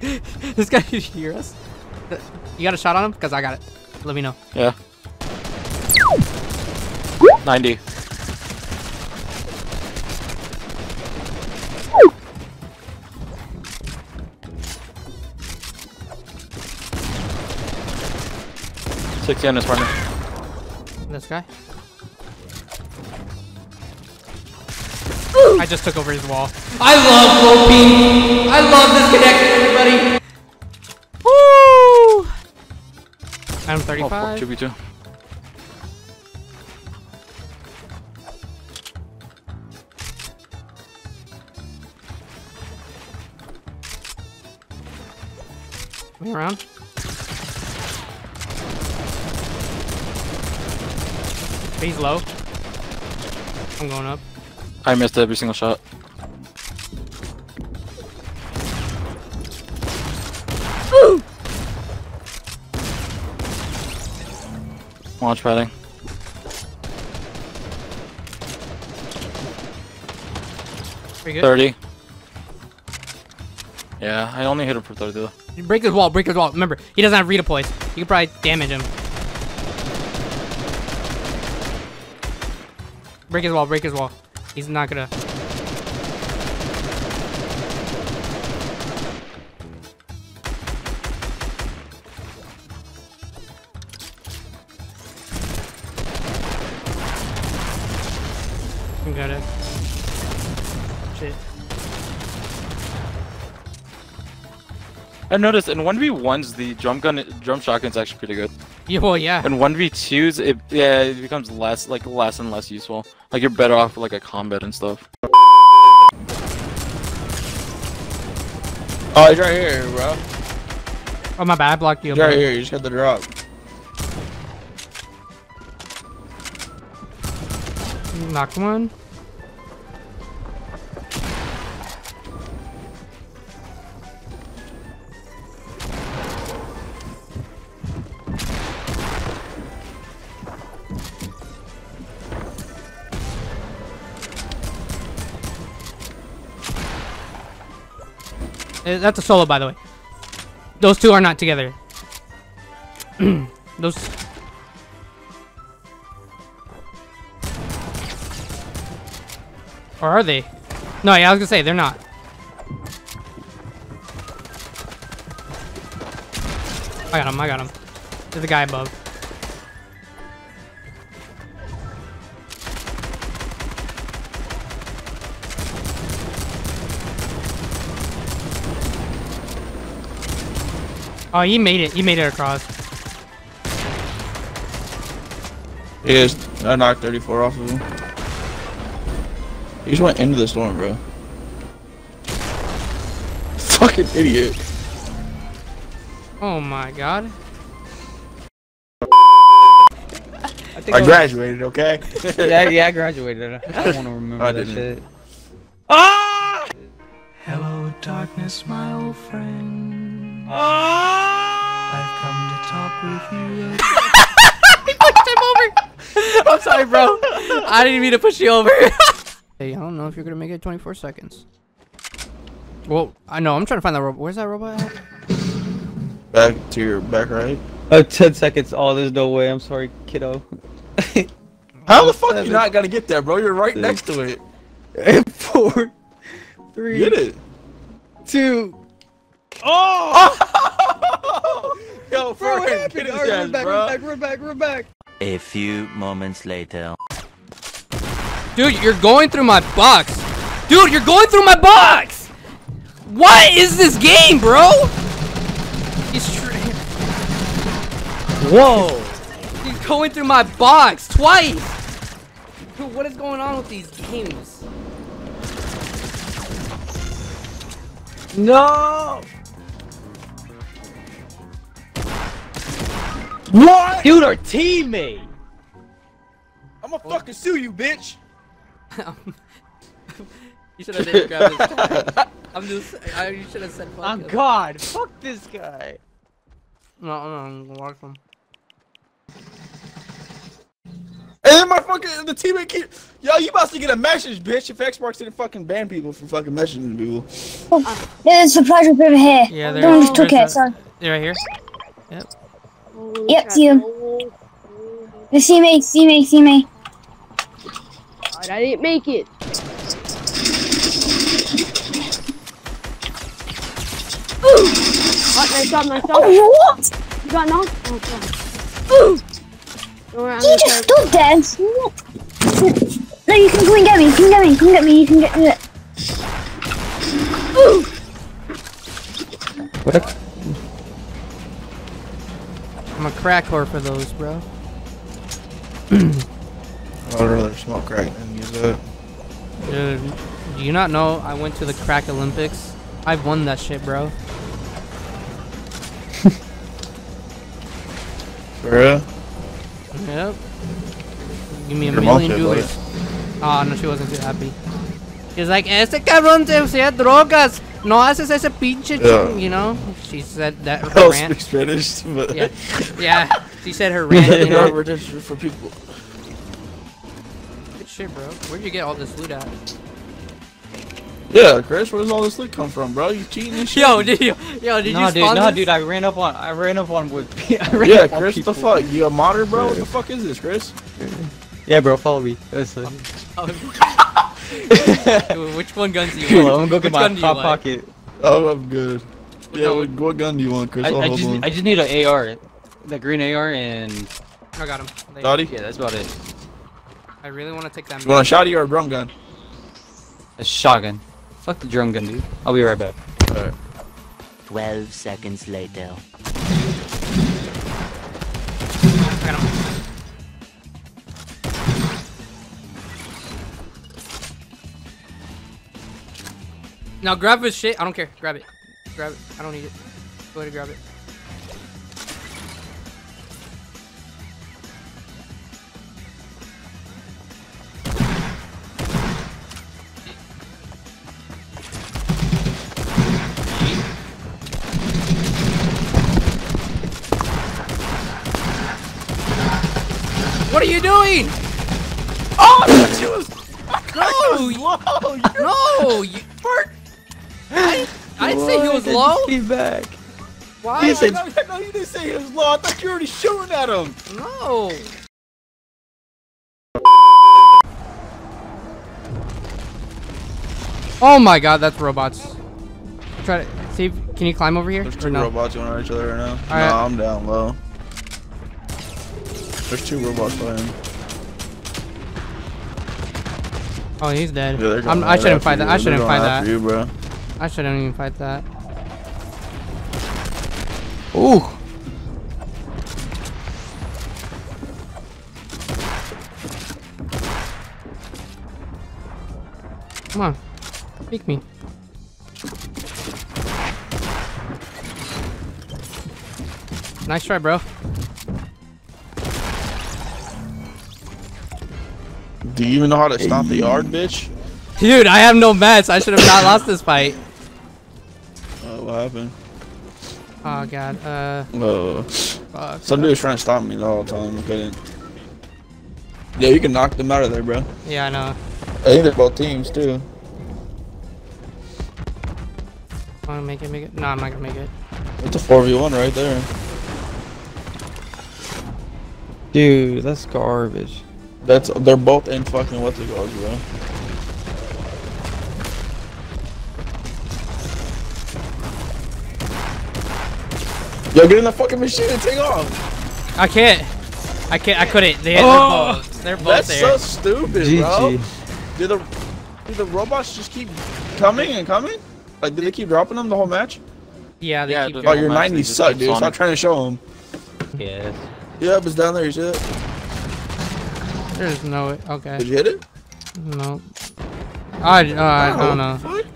this guy should hear us. You got a shot on him? Because I got it. Let me know. Yeah. 90. Sixty on his partner. This guy. I just took over his wall. I love low beam. I love this connection, everybody. Woo! I'm Oh, 35. 2v2. Coming around. He's low. I'm going up. I missed every single shot. Launch padding. 30. Yeah, I only hit him for 30 though. Break his wall, break his wall. Remember, he doesn't have redeploys. You can probably damage him. Break his wall, break his wall. He's not gonna. I got it. Shit. I noticed in 1v1s the drum gun drum shotgun's actually pretty good. Yeah, well, yeah. In 1v2s it yeah, it becomes less like less and less useful. Like you're better off with like a combat and stuff. Oh, he's right here, bro. Oh, my bad. I blocked you. He's right here. You just got the drop. Knock one. Uh, that's a solo, by the way. Those two are not together. Those. Or are they? No, yeah, I was gonna say they're not. I got him. I got him. There's a guy above. Oh, he made it. He made it across. He is. I knocked 34 off of him. He just went into the storm, bro. Fucking idiot. Oh my god. I think I graduated, okay? yeah, yeah, I graduated. I don't want to remember oh, I that didn't. shit. Ah! Hello, darkness, my old friend. I've come to talk with you. Pushed him over. I'm sorry, bro. I didn't mean to push you over. hey, I don't know if you're gonna make it 24 seconds. Well, I know. I'm trying to find that robot. Where's that robot at? Back to your back right. Oh, 10 seconds. Oh, there's no way. I'm sorry, kiddo. How the fuck you not gonna get that, bro? You're right Six. next to it. And Four, three, Get it. two. Oh! Yo, Bro, what happened? get his Alright, run back, bro. run back, run back, run back. A few moments later. Dude, you're going through my box. Dude, you're going through my box. What is this game, bro? He's tr- Whoa. he's going through my box twice. Dude, what is going on with these games? No. What? Dude, our teammate. I'm gonna fucking sue you, bitch. you should have didn't grab this guy. I'm just. I, you should have said. Fuck Oh it. God, fuck this guy. No, no, I'm gonna watch him. And then my fucking the teammate keep yo, you about to get a message, bitch. If Xbox didn't fucking ban people from fucking messaging people. Oh, There's a supply drop over here. Yeah, there- Someone just took there's it, a- so. You right here? Yep, see you. They see me, see me, see me. Alright, I didn't make it. Oh, nice job, nice job. Oh, what? You got knocked? Oh, God. Don't He just stood there. and- What? No, you can come and get me. Come get me. Come get me. You can get me. I'm a crack whore for those, bro. I'd rather smoke crack than use it. Dude, do you not know I went to the crack Olympics? I've won that shit, bro. For real? Yep. Give me a Your mom million dollars. Oh, no, she wasn't too happy. She's like, ese cabrón usea drogas. No haces ese pinche, Yeah. ching-" you know? She said that I her don't rant. speak Spanish, but Yeah, yeah. She said her rant, you know? Register for people. Good shit, bro. Where'd you get all this loot at? Yeah, Chris, where does all this loot come from, bro? You cheating and shit? Yo, did you, yo, did Nah, you dude, spawn nah, dude. I ran up on, I ran up on with, I ran yeah, up Chris, what the fuck? You a modder, bro? What the fuck is this, Chris? Yeah, bro, follow me. Listen. Dude, Which one guns do you want? on, I'm gonna go get my gun do you top like? pocket. Oh, I'm good. Yeah, what, what gun do you want, Chris? I, I'll I hold just, one. I just need an AR, that green AR, and I got him. They- Dottie? yeah, that's about it. I really want to take that. You want a shotty or a drum gun? A shotgun. Fuck the drum gun, dude. I'll be right back. Alright. 12 seconds later. Now grab his shit. I don't care. Grab it. Grab it. I don't need it. Go ahead and grab it. What are you doing? Oh, she was. No, no, you, I, I didn't say he was low. Feedback. Why? I know, I know you didn't say he was low. I thought you were already shooting at him. No. Oh my god, that's robots. Try to see. If, can you climb over here? There's Or two no? robots going at each other right now. Alright. No, I'm down low. There's two robots playing. Oh, he's dead. Yeah, they're I'm, going I shouldn't after fight that. I shouldn't going fight that. You, bro. I shouldn't even fight that. Ooh. Come on. Pick me. Nice try, bro. Do you even know how to stop the yard, bitch? Dude, I have no mats. I should have not lost this fight. What happened? Oh god. Uh. Uh, Fuck. some dude was trying to stop me the whole time. I couldn't. Yeah, you can knock them out of there, bro. Yeah, I know. I think they're both teams too. Wanna make it? Make it? No, I'm not gonna make it. It's a four v one right there. Dude, that's garbage. That's they're both in fucking what's it called, bro. Yo, get in the fucking machine and take off. I can't. I can't. I couldn't. They, Oh, they're both. They're both That's there. so stupid, bro. Do the do the robots just keep coming and coming? Like, did they keep dropping them the whole match? yeah, they Yeah, keep the- Oh, your 90s just suck, keep dude. Stop trying to show them. Yes. Yep, it's down there. You see it? There's no. way- Okay. Did you hit it? No. I. Uh, I don't know. fuck.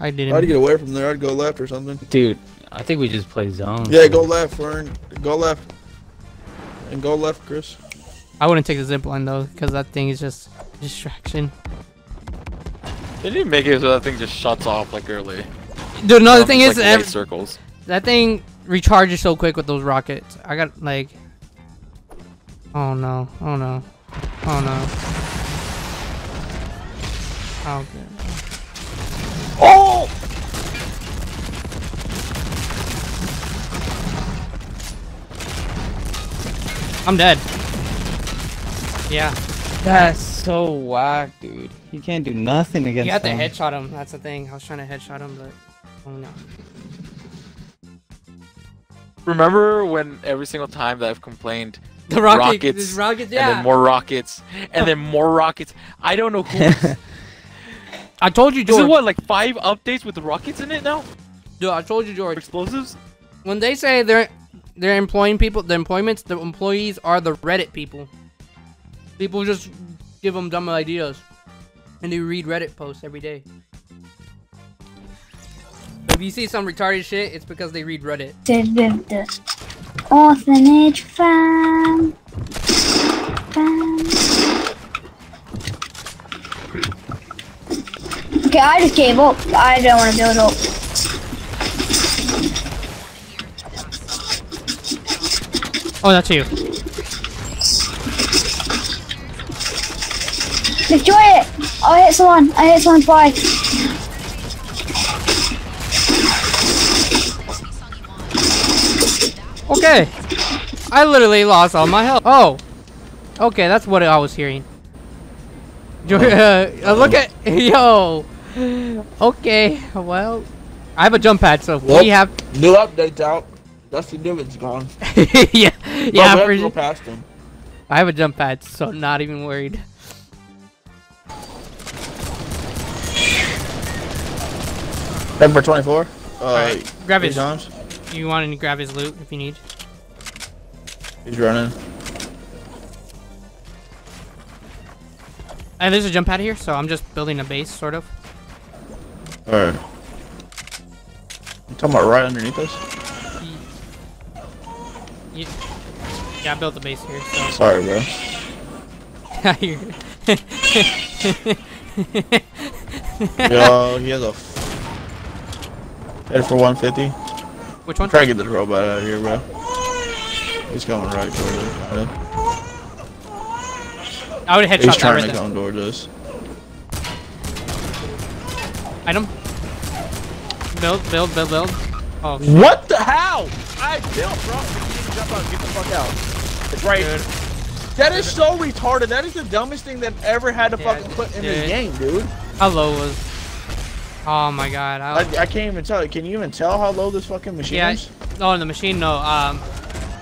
I I'd didn't. get away from there. I'd go left or something. Dude, I think we just play zone. Yeah, go left, Fern. Go left. And go left, Chris. I wouldn't take the zip line though, because that thing is just distraction. Didn't make it so that thing just shuts off like early. Dude, no, the Um, thing is, like ev- circles. that thing recharges so quick with those rockets. I got like. Oh no! Oh no! Oh no. Oh, okay. Oh! I'm dead. Yeah. That's so whack, dude. He can't do nothing against You have to headshot him. That's the thing. I was trying to headshot him, but oh no. Remember when every single time that I've complained, The rocket, Rockets, this rockets, and then more rockets, and then more rockets. I don't know who. I told you, This is George. what like five updates with rockets in it now. Dude, I told you, George. Explosives. When they say they're they're employing people, the employments, the employees are the Reddit people. People just give them dumb ideas, and they read Reddit posts every day. If you see some retarded shit, it's because they read Reddit. Orphanage. Fan. Okay, I just gave up. I don't want to build up. Oh, that's you. Destroy it! I hit someone. I hit someone twice. Okay. I literally lost all my health. Oh. Okay, that's what I was hearing. Uh, uh, look at yo. Okay, well, I have a jump pad, so Well- we have. New updates out. Dusty Divots gone. yeah, Bro, yeah. we have to for- go past him. I have a jump pad, so I'm not even worried. Number 24. Uh, Alright, grab his. times. You want to grab his loot if you need. He's running. And there's a jump pad here, so I'm just building a base, sort of. Alright. You talking about right underneath us? You, yeah, I built the base here, so. Sorry, bro. Yo, he has a. Head for 150. Which one? Try to get this robot out of here, bro. He's coming right towards us. I would headshot He's trying right to come towards us. Item. Build, build, build, build. Oh, What the hell? I built, bro. You need to jump out. Get the fuck out. It's right. dude. That is so retarded. That is the dumbest thing that ever had to Yeah, fucking put in dude. this game, dude. How low was? Oh my god. I, I, I can't even tell. Can you even tell how low this fucking machine yeah. is? Oh, the machine. No. Um,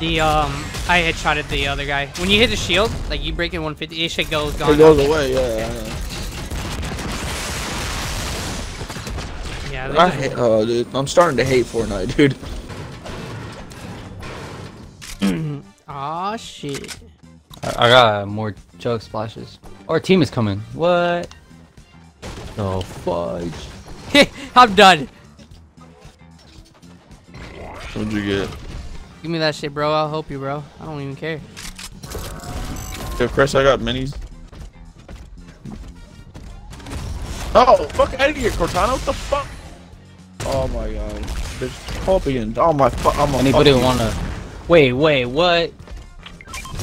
the um, I headshotted the other guy. When you hit the shield, like you break it 150, it shit goes gone. It goes away. Yeah. Know. Yeah. I hate, oh, dude. I'm starting to hate Fortnite, dude. Aw shit. I, I got more chug splashes. Our team is coming. What? No fudge. I'm done. What'd you get? Give me that shit, bro. I'll help you, bro. I don't even care. Yeah, Chris, I got minis. Oh, fuck out of here, Cortana. What the fuck? Oh my god. There's Pulpian. Oh my fuck. Anybody fucking- wanna? Wait, wait, what?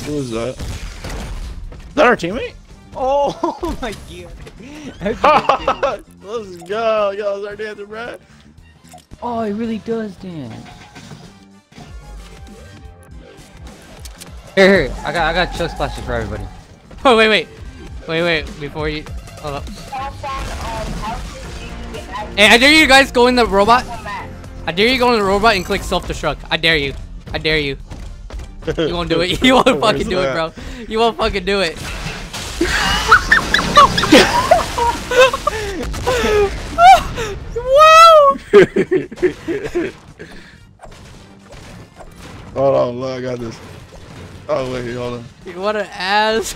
Who is that? Is that our teammate? Oh, oh my god! Let's go. Yo, is our dancer, bro? oh, it really does dance. Here, here. I got, I got chug splashes for everybody. Oh wait, wait, wait, wait. Before you, hold up. Hey, I dare you guys go in the robot. I dare you go in the robot and click self-destruct. I dare you. I dare you. You won't do it. You won't fucking do it, bro. You won't fucking do it. Whoa! Hold on, look, I got this. Oh wait, hold on. What an ass.